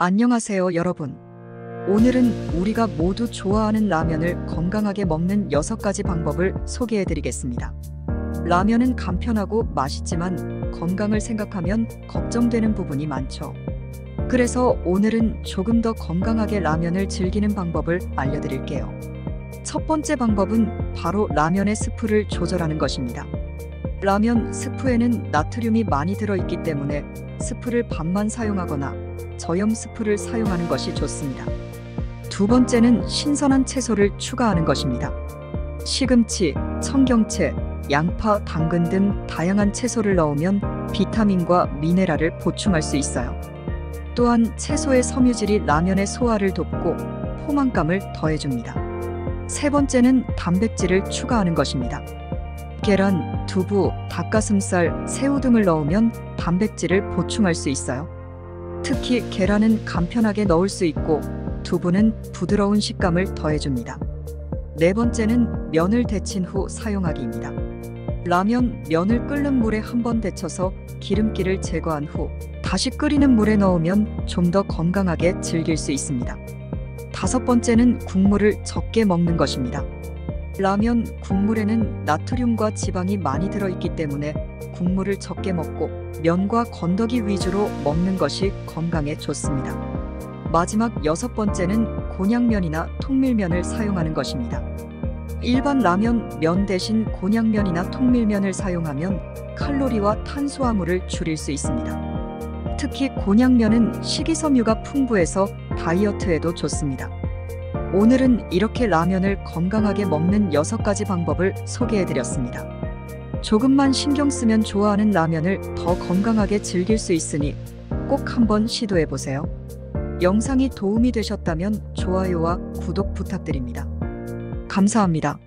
안녕하세요, 여러분. 오늘은 우리가 모두 좋아하는 라면을 건강하게 먹는 6가지 방법을 소개해 드리겠습니다. 라면은 간편하고 맛있지만 건강을 생각하면 걱정되는 부분이 많죠. 그래서 오늘은 조금 더 건강하게 라면을 즐기는 방법을 알려드릴게요. 첫 번째 방법은 바로 라면의 스프를 조절하는 것입니다. 라면 스프에는 나트륨이 많이 들어있기 때문에 스프를 반만 사용하거나 저염 스프를 사용하는 것이 좋습니다. 두 번째는 신선한 채소를 추가하는 것입니다. 시금치, 청경채, 양파, 당근 등 다양한 채소를 넣으면 비타민과 미네랄을 보충할 수 있어요. 또한 채소의 섬유질이 라면의 소화를 돕고 포만감을 더해줍니다. 세 번째는 단백질을 추가하는 것입니다. 계란, 두부, 닭가슴살, 새우 등을 넣으면 단백질을 보충할 수 있어요. 특히 계란은 간편하게 넣을 수 있고 두부는 부드러운 식감을 더해줍니다. 네 번째는 면을 데친 후 사용하기입니다. 라면 면을 끓는 물에 한 번 데쳐서 기름기를 제거한 후 다시 끓이는 물에 넣으면 좀 더 건강하게 즐길 수 있습니다. 다섯 번째는 국물을 적게 먹는 것입니다. 라면 국물에는 나트륨과 지방이 많이 들어있기 때문에 국물을 적게 먹고 면과 건더기 위주로 먹는 것이 건강에 좋습니다. 마지막 여섯 번째는 곤약면이나 통밀면을 사용하는 것입니다. 일반 라면 면 대신 곤약면이나 통밀면을 사용하면 칼로리와 탄수화물을 줄일 수 있습니다. 특히 곤약면은 식이섬유가 풍부해서 다이어트에도 좋습니다. 오늘은 이렇게 라면을 건강하게 먹는 6가지 방법을 소개해 드렸습니다. 조금만 신경 쓰면 좋아하는 라면을 더 건강하게 즐길 수 있으니 꼭 한번 시도해 보세요. 영상이 도움이 되셨다면 좋아요와 구독 부탁드립니다. 감사합니다.